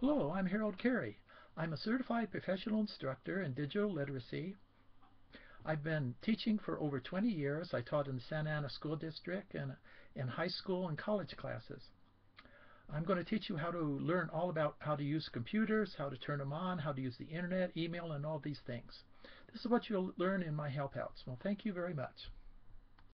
Hello, I'm Harold Carey. I'm a certified professional instructor in digital literacy. I've been teaching for over 20 years. I taught in the Santa Ana School District and in high school and college classes. I'm going to teach you how to learn all about how to use computers, how to turn them on, how to use the internet, email, and all these things. This is what you'll learn in my Helpouts. Well, thank you very much.